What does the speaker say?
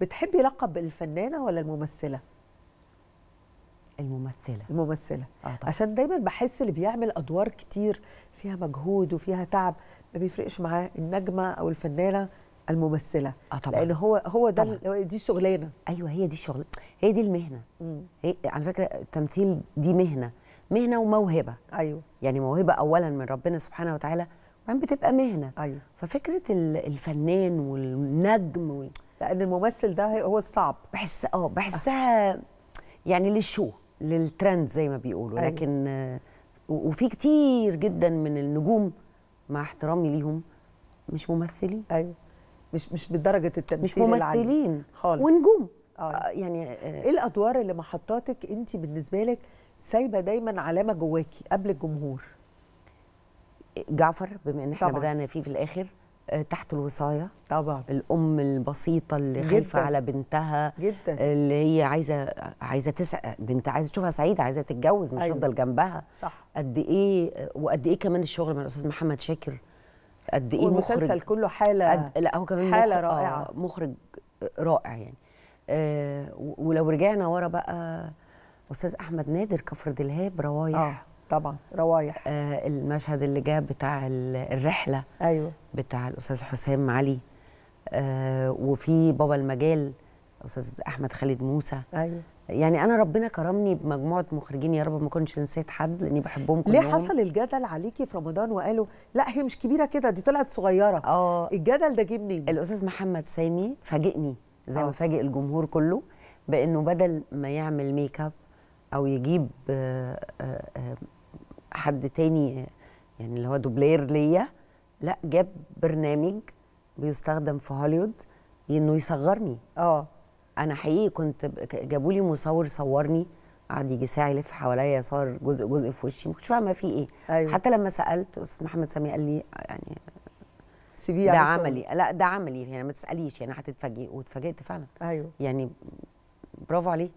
بتحبي لقب الفنانة ولا الممثلة؟ الممثلة. الممثلة. آه طبعا. عشان دايما بحس اللي بيعمل أدوار كتير فيها مجهود وفيها تعب ما بيفرقش معاه النجمة أو الفنانة الممثلة. آه طبعا. لأن هو هو ده طبعاً. دي الشغلانة. أيوه هي دي الشغل هي دي المهنة. مم. هي على فكرة التمثيل دي مهنة مهنة وموهبة. أيوه. يعني موهبة اولا من ربنا سبحانه وتعالى وبعدين بتبقى مهنة. أيوه. ففكرة ال- الفنان والنجم وال... لأن الممثل ده هو الصعب. بحس آه بحسها يعني للشو للترند زي ما بيقولوا. أيوة. لكن آه، وفي كتير جدا من النجوم مع احترامي ليهم مش ممثلين. أيوه. مش مش بدرجة التمثيل مش ممثلين. خالص. ونجوم. آه. آه، يعني آه، إيه الأدوار اللي محطاتك أنت بالنسبة لك سايبة دايما علامة جواكي قبل الجمهور؟ جعفر بما إن إحنا طبعاً. بدأنا فيه في الآخر آه، تحت الوصاية. طبعا. الأم البسيطة اللي خايفة. على بنتها. جدا. اللي هي عايزة عايزة تسع بنت عايزة تشوفها سعيده عايزة تتجوز مش أيوة. تفضل جنبها. صح. قد إيه وقد إيه كمان الشغل مع الأستاذ محمد شاكر؟ قد إيه والمسلسل مخرج كله حالة قد لا هو كمان حالة مخرج. آه مخرج رائع يعني. آه ولو رجعنا ورا بقى أستاذ أحمد نادر كفر دلهاب روايح آه. طبعا روايح. آه المشهد اللي جاب بتاع ال- الرحلة. أيوه. بتاع الأستاذ حسام علي. آه وفي بابا المجال أستاذ أحمد خالد موسى. أيوه. يعني أنا ربنا كرمني بمجموعة مخرجين يا رب ما كنتش نسيت حد لأني بحبهم ليه كلهم. حصل الجدل عليكي في رمضان وقالوا لا هي مش كبيرة كده دي طلعت صغيرة. آه. الجدل ده جه منين؟ الأستاذ محمد سامي فاجئني زي آه. ما فاجئ الجمهور كله بأنه بدل ما يعمل ميك أب أو يجيب آه، آه، آه، حد تاني يعني اللي هو دوبلير ليا لا جاب برنامج بيستخدم في هوليوود إنه يصغرني. آه. أنا حقيقي كنت جابوا لي مصور صورني قعد يجي ساعه يلف حواليا صار جزء جزء في وشي ما كنتش فاهمة فيه إيه. أيوه. حتى لما سألت أستاذ محمد سامي قال لي يعني سيبيه ده يعمل شغل. عملي. لا ده عملي يعني ما تسأليش يعني هتتفاجئي واتفاجئت فعلا. أيوه. يعني برافو عليه.